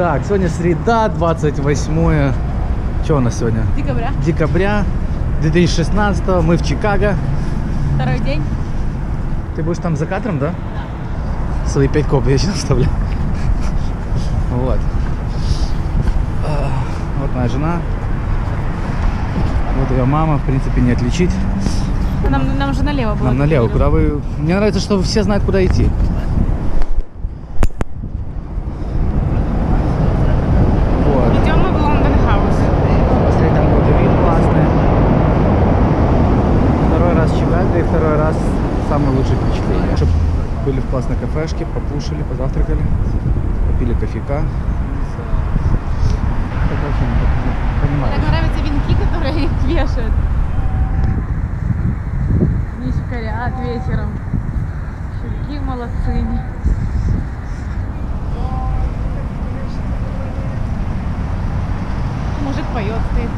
Так, сегодня среда, 28 Что у нас сегодня? Декабря. Декабря 2016 Мы в Чикаго. Второй день. Ты будешь там за кадром, да? Свои пять коп я сейчас оставлю. Вот. А, Вот моя жена. Вот ее мама, в принципе, не отличить. Нам, нам же налево было. Нам налево. Куда вы... Мне нравится, что все знают, куда идти. Вот. Идем мы в Лондон Хаус. Посмотри, там какой-то вид классный. Второй раз Чикаго и второй раз самые лучшие впечатления. Чтоб были в классной кафешке, покушали, позавтракали, попили кофейка. Так так нравятся венки, которые их вешают. Не шикарят вечером. Какие молодцы. Мужик поет, стоит.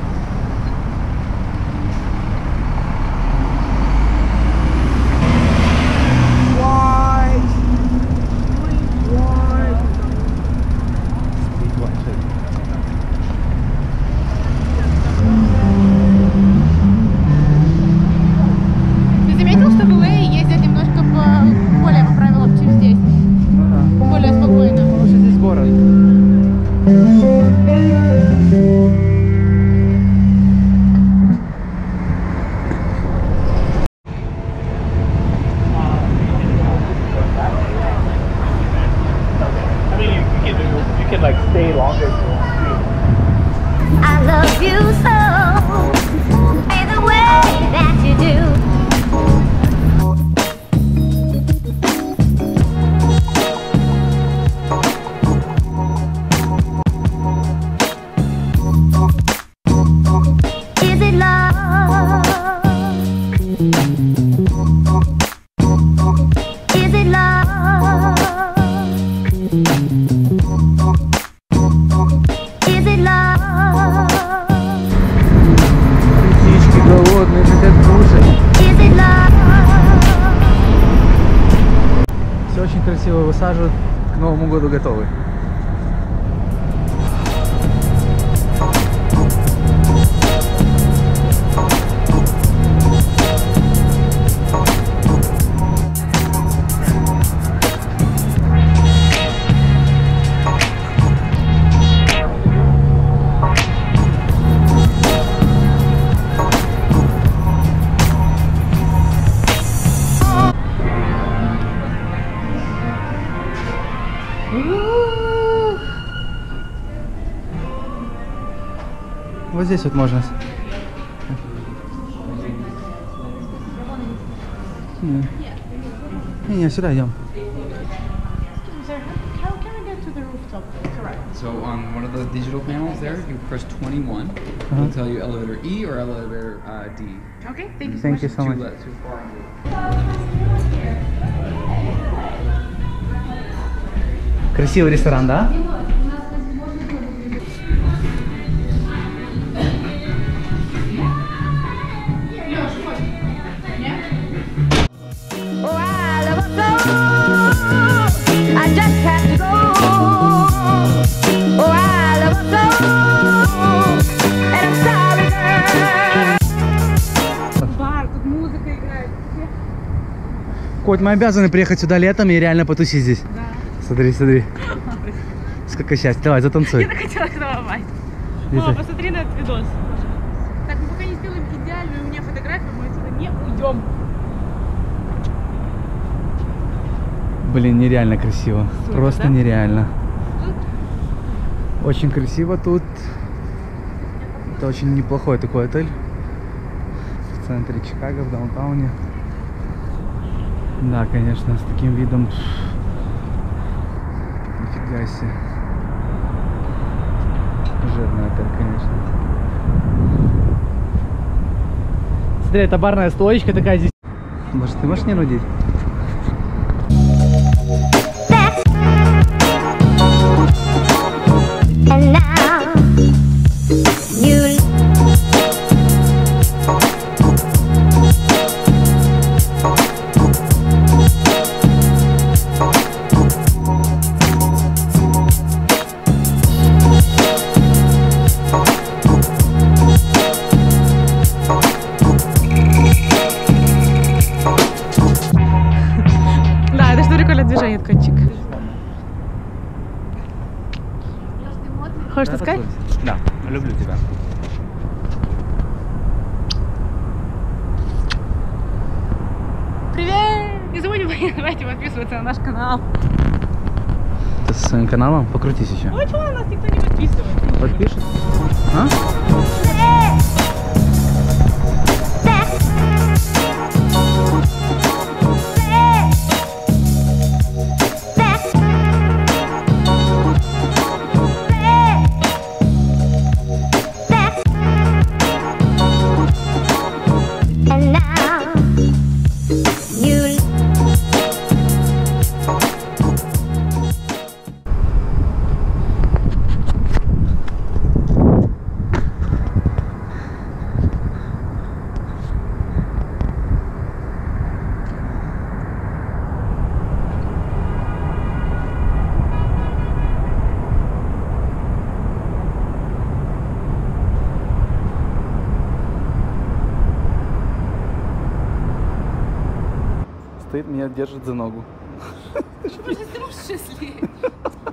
Высаживают, к Новому году готовы. Вот здесь вот можно. Не, не, не, сюда идем. How can I get to the rooftop? Correct. So on one of the digital panels there, you press 21. Uh-huh. It'll tell you elevator E or elevator uh, D. Okay, thank you so Thank much. you so Too much. Тут музыка играет. Коть, мы обязаны приехать сюда летом и реально потусить здесь. Да. Смотри, смотри. Сколько счастья. Давай, затанцуй. Я так хотела целовать. Мама, посмотри на этот видос. Так, мы пока не сделаем идеальную меня фотографию, мы отсюда не уйдем. Блин, нереально красиво. Супер, Просто да? нереально. Очень красиво тут. Это очень неплохой такой отель. В центре Чикаго, в даунтауне. Да, конечно, с таким видом. Нифига себе. Жирный отель, конечно. Смотри, это барная стоечка такая здесь. Может, ты можешь не нудить? Хочешь сказать? Да, люблю тебя. Привет! Не забудьте давайте подписываться на наш канал. Ты со своим каналом? Покрутись еще. Ну а чего на нас никто не подписывает? Подпишешь? А? Стоит, меня держит за ногу. Боже, ты можешь счастлив.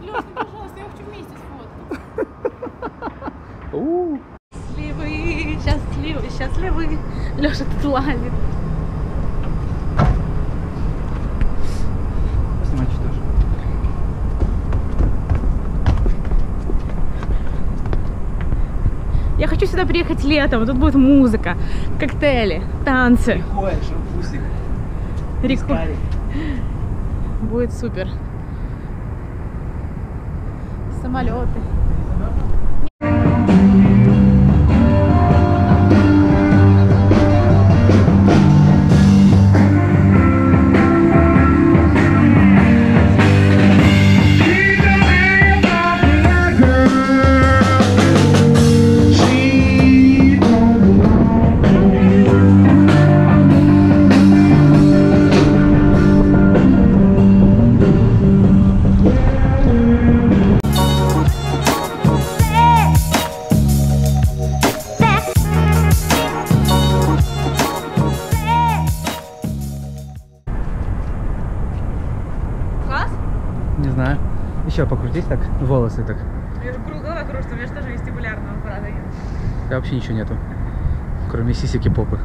Лёш, ну пожалуйста, я хочу вместе сфоткать. Счастливый, счастливый, счастливый. Лёша тут. Снимать что ж. Я хочу сюда приехать летом. Тут будет музыка, коктейли, танцы. Шампусик. Реку. Будет супер. Самолеты. Еще покрутись так, волосы так. Я же голова кружится, у меня же тоже вестибулярного аппарата нет. Да вообще ничего нету. Кроме сисики попы.